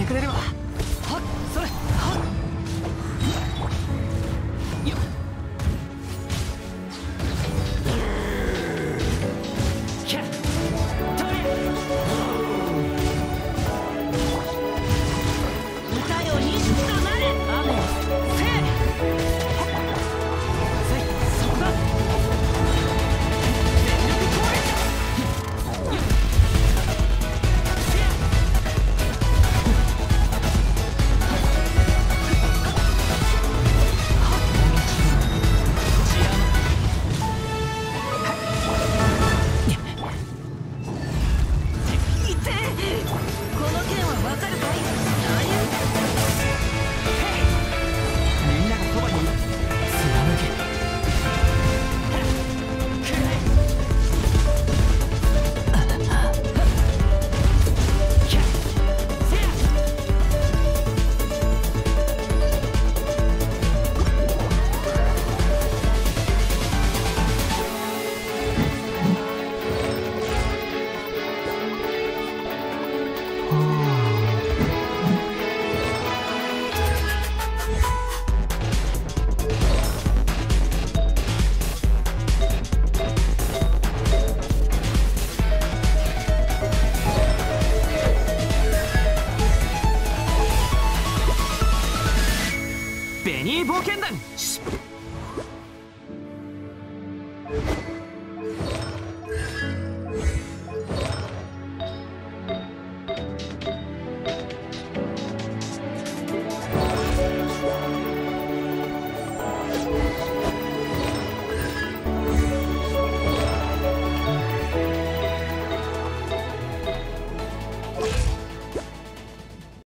てくれるわ。はっそれはっ。よっ。冒険団